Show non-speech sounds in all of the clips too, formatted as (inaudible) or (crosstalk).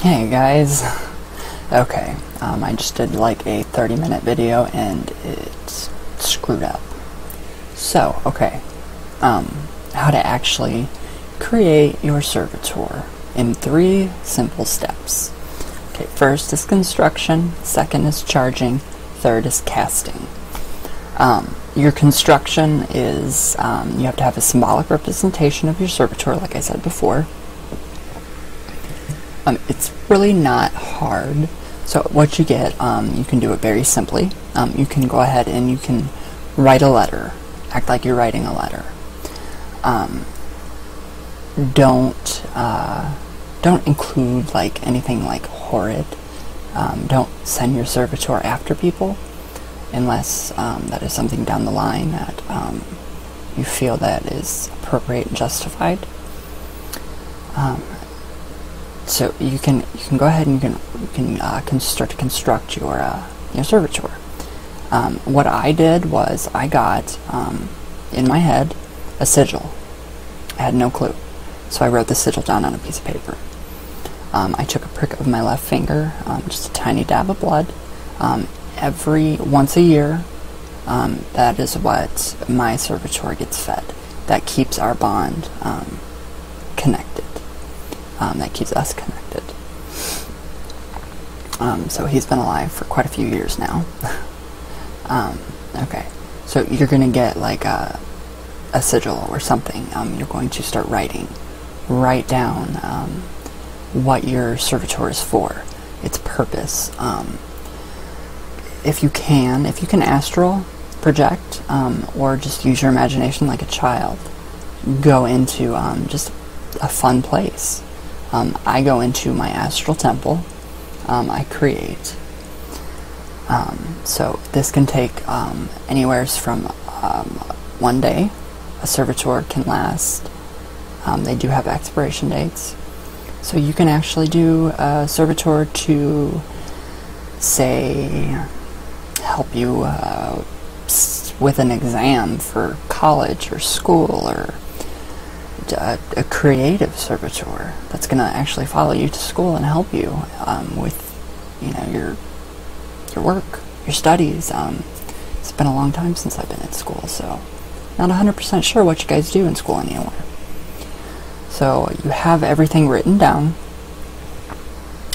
Hey guys. Okay, um, I just did like a 30 minute video and it's screwed up. So, okay, um, how to actually create your servitor in three simple steps. Okay, first is construction, second is charging, third is casting. Um, your construction is um, you have to have a symbolic representation of your servitor, like I said before. Um, it's really not hard. So what you get, um, you can do it very simply. Um, you can go ahead and you can write a letter, act like you're writing a letter. Um, don't uh, don't include like anything like horrid. Um, don't send your servitor after people unless um, that is something down the line that you feel that is appropriate and justified. Um, so you can you can go ahead and you can you can uh, con- start to construct your uh, your servitor. Um, what I did was I got um, in my head a sigil. I had no clue, so I wrote the sigil down on a piece of paper. Um, I took a prick of my left finger, um, just a tiny dab of blood. Um, every once a year, um, that is what my servitor gets fed. That keeps our bond um, that keeps us connected. Um, so he's been alive for quite a few years now. (laughs) um, okay, so you're to get like a, a sigil or something. Um, you're going to start writing. Write down um, what your servitor is for, its purpose. Um, if you can, if you can astral project or just use your imagination like a child, go into just a fun place um, I go into my astral temple. Um, I create. Um, so this can take um, anywhere from um, one day. A servitor can last. They do have expiration dates. So you can actually do a servitor to, say, help you uh, with an exam for college or school or a, a creative servitor that's going to actually follow you to school and help you um, with, you know, your your work, your studies. Um, it's been a long time since I've been at school, so not 100% sure what you guys do in school anymore. So you have everything written down,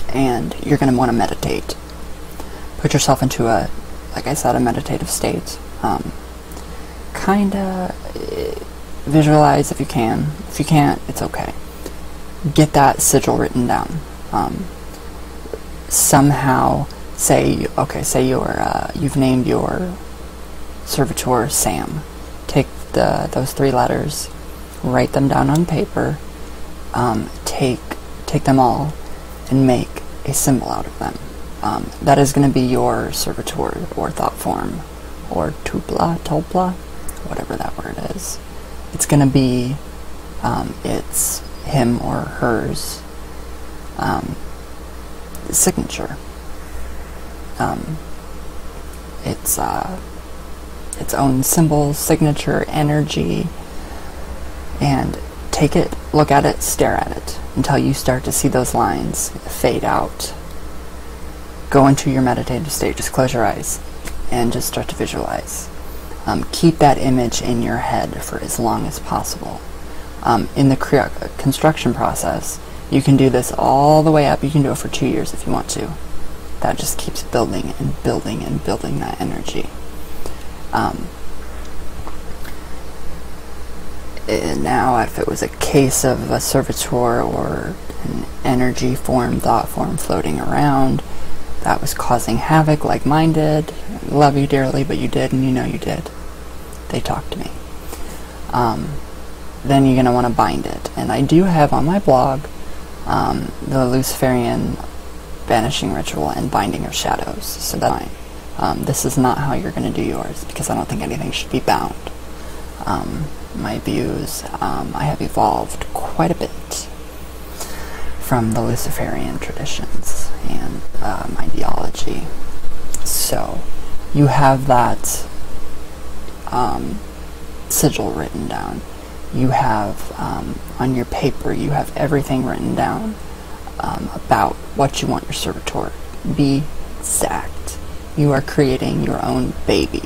and you're going to want to meditate. Put yourself into a, like I said, a meditative state. Um, kind of visualize if you can. If you can't, it's okay. Get that sigil written down. Um, somehow say, okay, say you're, uh, you've named your servitor Sam. Take the those three letters, write them down on paper, um, take take them all, and make a symbol out of them. Um, that is going to be your servitor or thought form, or tupla, tulpa, whatever that word is it's going to be um, it's him or hers um, signature. Um, it's uh, its own symbol, signature, energy, and take it, look at it, stare at it until you start to see those lines fade out. Go into your meditative state, just close your eyes and just start to visualize um, keep that image in your head for as long as possible. Um, in the construction process, you can do this all the way up. You can do it for two years if you want to. That just keeps building and building and building that energy. Um, now, if it was a case of a servitor or an energy form, thought form floating around, that was causing havoc like mine did. Love you dearly, but you did, and you know you did. They talk to me. Um, then you're going to want to bind it. And I do have on my blog um, the Luciferian banishing ritual and binding of shadows. So that's fine. Um, this is not how you're going to do yours because I don't think anything should be bound. Um, my views, um, I have evolved quite a bit from the Luciferian traditions and um, ideology. So you have that um, sigil written down. You have um, on your paper, you have everything written down. um, about what you want your servitor. Be exact. You are creating your own baby.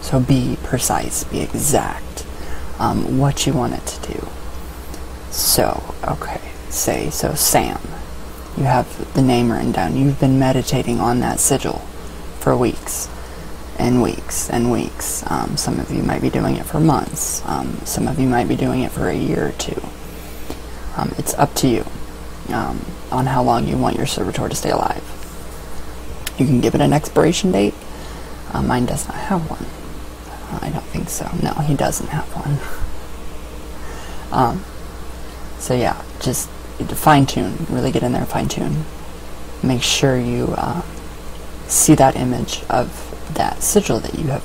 So be precise, be exact. Um, what you want it to do. So, okay, say, so Sam, you have the name written down. You've been meditating on that sigil for weeks and weeks and weeks. Um, some of you might be doing it for months. Um, some of you might be doing it for a year or two. Um, it's up to you um, on how long you want your servitor to stay alive. You can give it an expiration date. Uh, mine does not have one. I don't think so. No, he doesn't have one. (laughs) Um, so yeah, just fine tune. Really get in there, fine tune. Make sure you uh, see that image of that sigil that you have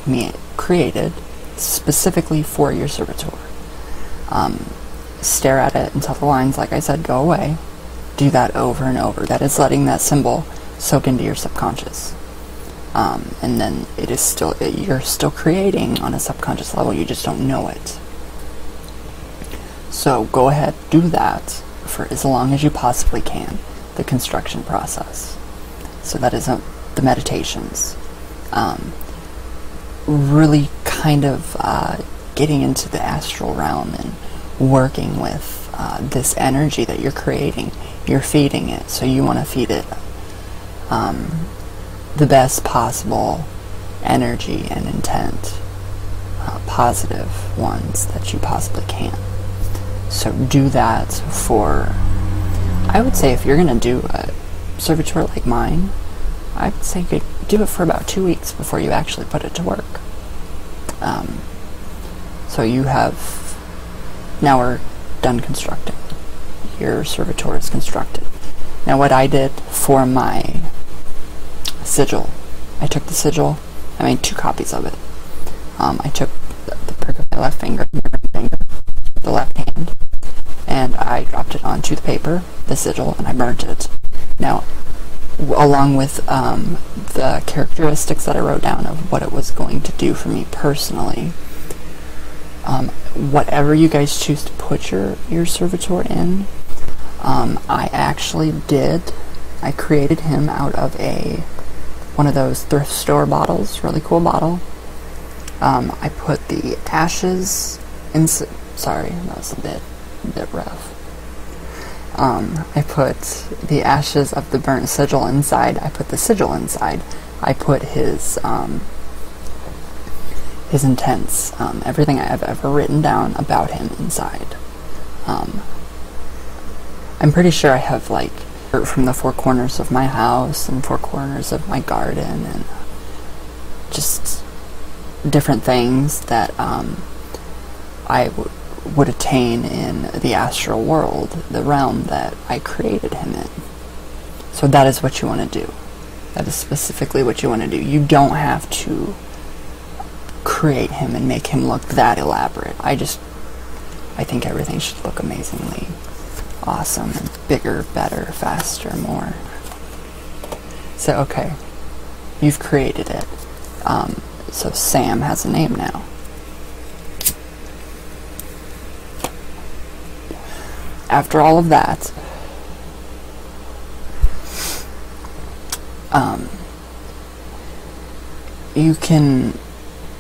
created specifically for your servitor. Um, stare at it until the lines, like I said, go away. Do that over and over. That is letting that symbol soak into your subconscious. Um, and then it is still it, you're still creating on a subconscious level. You just don't know it. So go ahead, do that for as long as you possibly can. The construction process. So that is a, the meditations. Um, really kind of uh, getting into the astral realm and working with uh, this energy that you're creating. You're feeding it, so you want to feed it um, the best possible energy and intent, uh, positive ones that you possibly can. So do that for, I would say if you're going to do a servitor like mine, I would say you do it for about two weeks before you actually put it to work. Um, so you have, now we're done constructing. Your servitor is constructed. Now what I did for my sigil, I took the sigil, I made two copies of it. Um, I took the, the prick of my left finger, finger, the left hand, and I dropped it onto the paper, the sigil, and I burnt it. Now, along with um, the characteristics that I wrote down of what it was going to do for me personally. Um, whatever you guys choose to put your, your servitor in, um, I actually did. I created him out of a one of those thrift store bottles, really cool bottle. Um, I put the ashes in. Sorry, that was a bit, a bit rough. Um, I put the ashes of the burnt sigil inside. I put the sigil inside. I put his um, his intents, um, everything I have ever written down about him inside. Um, I'm pretty sure I have like from the four corners of my house and four corners of my garden and just different things that um, I would would attain in the astral world, the realm that I created him in. So that is what you want to do. That is specifically what you want to do. You don't have to create him and make him look that elaborate. I just, I think everything should look amazingly awesome and bigger, better, faster, more. So, okay, you've created it. Um, so Sam has a name now. After all of that, um, you can.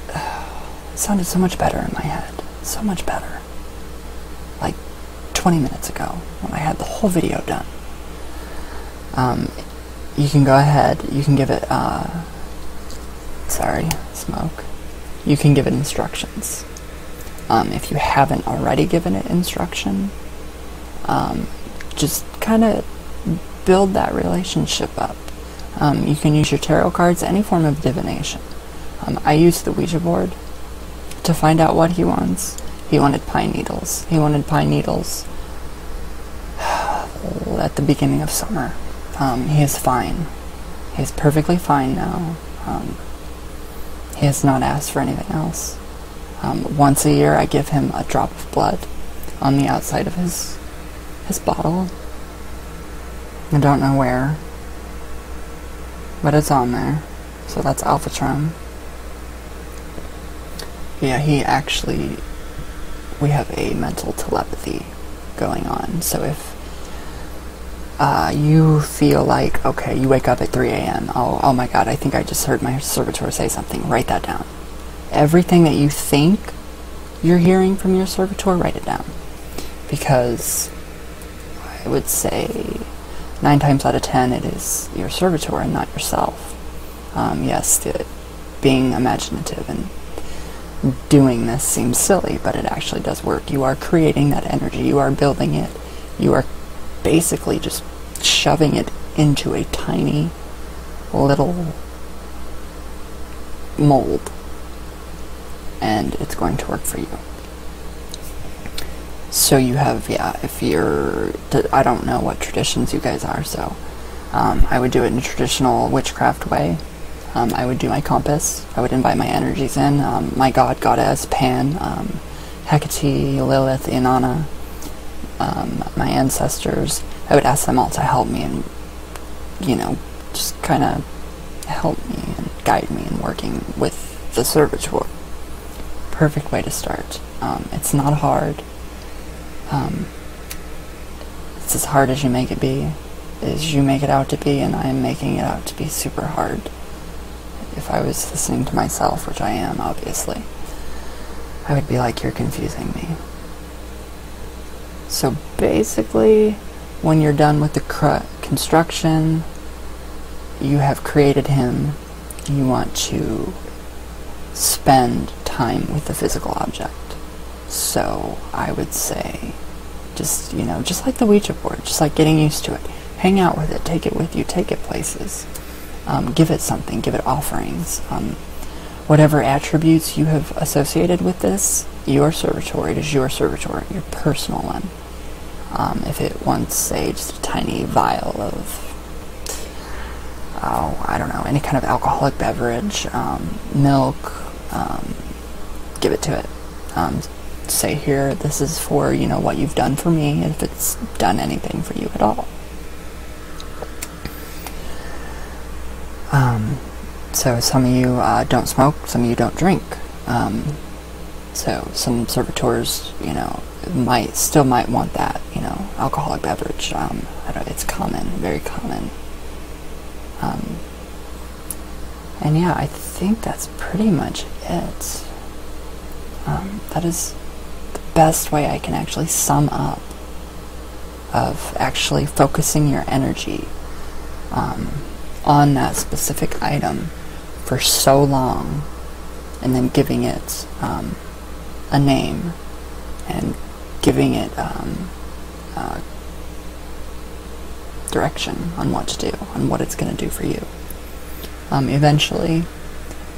it (sighs) sounded so much better in my head. So much better. Like 20 minutes ago when I had the whole video done. Um, you can go ahead, you can give it, uh, sorry, smoke. You can give it instructions. Um, if you haven't already given it instruction, um, just kind of build that relationship up. Um, you can use your tarot cards, any form of divination. Um, I used the Ouija board to find out what he wants. He wanted pine needles. He wanted pine needles (sighs) at the beginning of summer. Um, he is fine. He is perfectly fine now. Um, he has not asked for anything else. Um, once a year, I give him a drop of blood on the outside of his his bottle. I don't know where, but it's on there. So that's Alphatron. Yeah, he actually, we have a mental telepathy going on. So if uh, you feel like, okay, you wake up at 3 a.m. Oh, oh my God, I think I just heard my servitor say something. Write that down. Everything that you think you're hearing from your servitor, write it down. Because I would say nine times out of ten it is your servitor and not yourself. Um, yes, the, being imaginative and doing this seems silly, but it actually does work. You are creating that energy, you are building it, you are basically just shoving it into a tiny little mold, and it's going to work for you. So you have, yeah, if you're, I don't know what traditions you guys are, so um, I would do it in a traditional witchcraft way. Um, I would do my compass. I would invite my energies in. Um, my god, goddess, Pan, um, Hecate, Lilith, Inanna, um, my ancestors. I would ask them all to help me and, you know, just kind of help me and guide me in working with the servitor. Perfect way to start. Um, it's not hard. Um, it's as hard as you make it be, as you make it out to be, and I am making it out to be super hard if I was listening to myself, which I am, obviously, I would be like, you're confusing me. So basically, when you're done with the construction, you have created him, you want to spend time with the physical object. So I would say, just, you know, just like the Ouija board, just like getting used to it. Hang out with it, take it with you, take it places um, give it something, give it offerings. Um, whatever attributes you have associated with this, your servitor, it is your servitor, your personal one. Um, if it wants, say, just a tiny vial of, oh, I don't know, any kind of alcoholic beverage, um, milk, um, give it to it. Say here, this is for, you know, what you've done for me, if it's done anything for you at all. Um, so some of you uh, don't smoke, some of you don't drink. Um, so some servitors, you know, might still might want that, you know, alcoholic beverage. Um, it's common, very common. Um, and yeah, I think that's pretty much it. Um, that is best way I can actually sum up of actually focusing your energy. Um, on that specific item for so long and then giving it um, a name and giving it um, uh, direction on what to do, on what it's going to do for you. Um, eventually,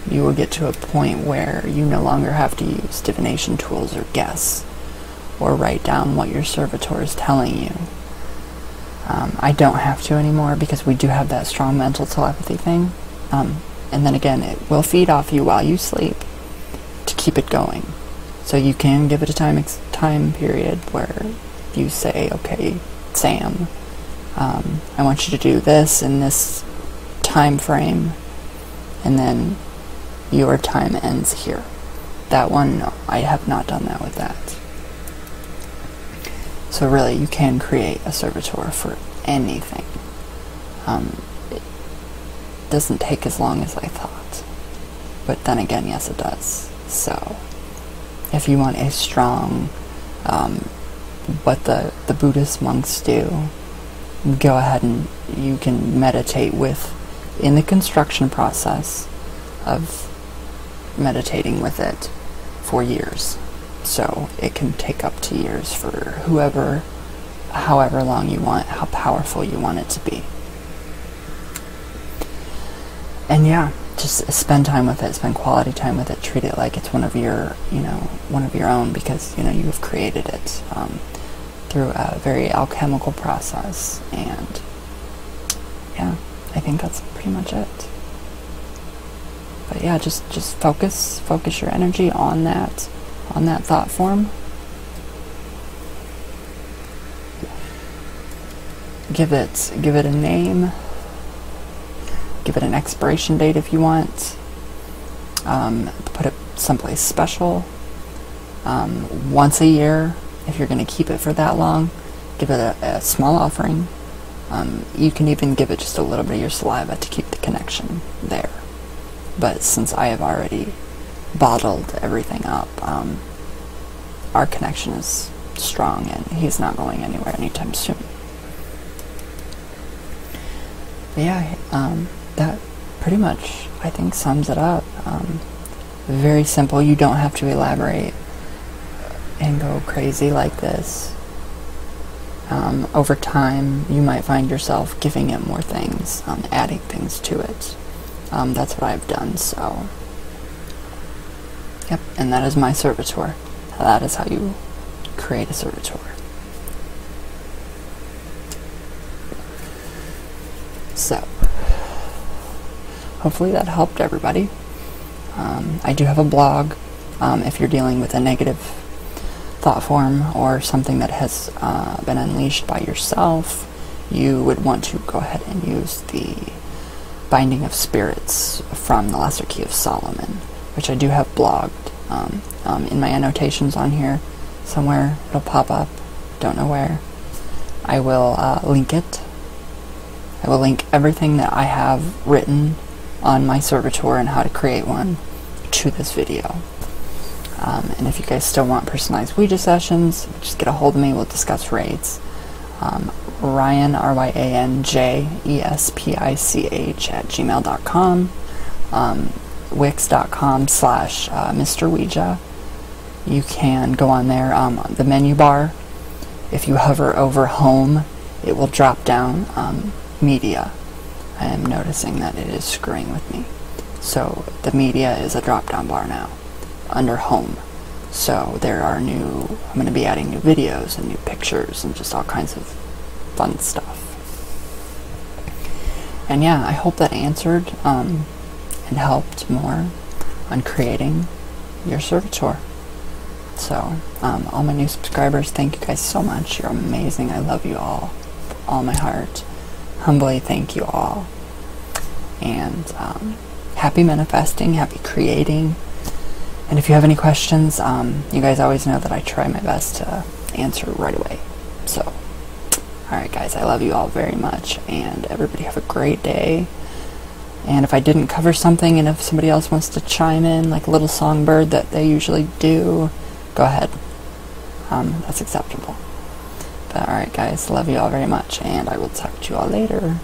you will get to a point where you no longer have to use divination tools or guess or write down what your servitor is telling you um, I don't have to anymore because we do have that strong mental telepathy thing. Um, and then again, it will feed off you while you sleep to keep it going. So you can give it a time time period where you say, okay, Sam, um, I want you to do this in this time frame, and then your time ends here. That one, no, I have not done that with that. So really, you can create a servitor for anything. Um, it doesn't take as long as I thought. But then again, yes, it does. So, if you want a strong, um, what the, the Buddhist monks do, go ahead and you can meditate with, in the construction process of meditating with it for years. So it can take up to years for whoever, however long you want, how powerful you want it to be. And yeah, just spend time with it, spend quality time with it, treat it like it's one of your, you know, one of your own because, you know, you have created it um, through a very alchemical process. And yeah, I think that's pretty much it. But yeah, just, just focus, focus your energy on that on that thought form. Give it give it a name. Give it an expiration date if you want. Um, put it someplace special. Um, once a year, if you're going to keep it for that long, give it a, a small offering. Um, you can even give it just a little bit of your saliva to keep the connection there. But since I have already bottled everything up, um, our connection is strong and he's not going anywhere anytime soon. But yeah, um, that pretty much, I think, sums it up. Um, very simple. You don't have to elaborate and go crazy like this. Um, over time, you might find yourself giving it more things, um, adding things to it. Um, that's what I've done, so. Yep, and that is my servitor. That is how you create a servitor. So, hopefully that helped everybody. Um, I do have a blog um, if you're dealing with a negative thought form or something that has uh, been unleashed by yourself. You would want to go ahead and use the Binding of Spirits from the Lesser Key of Solomon, which I do have blogged um, um, in my annotations on here somewhere. It'll pop up. Don't know where. I will uh, link it. I will link everything that I have written on my servitor and how to create one to this video. Um, and if you guys still want personalized Ouija sessions, just get a hold of me. We'll discuss rates. Um, Ryan, R-Y-A-N-J-E-S-P-I-C-H at gmail.com. Um, wix.com slash uh, Mr. Ouija. You can go on there. Um, the menu bar, if you hover over home, it will drop down um, media. I am noticing that it is screwing with me. So the media is a drop down bar now under home. So there are new, I'm going to be adding new videos and new pictures and just all kinds of fun stuff. And yeah, I hope that answered um, and helped more on creating your servitor. So, um, all my new subscribers, thank you guys so much. You're amazing. I love you all, all my heart. Humbly thank you all. And um, happy manifesting, happy creating. And if you have any questions, um, you guys always know that I try my best to answer right away. So, alright, guys, I love you all very much, and everybody have a great day. And if I didn't cover something, and if somebody else wants to chime in, like a little songbird that they usually do, go ahead. Um, that's acceptable. But alright, guys, love you all very much, and I will talk to you all later.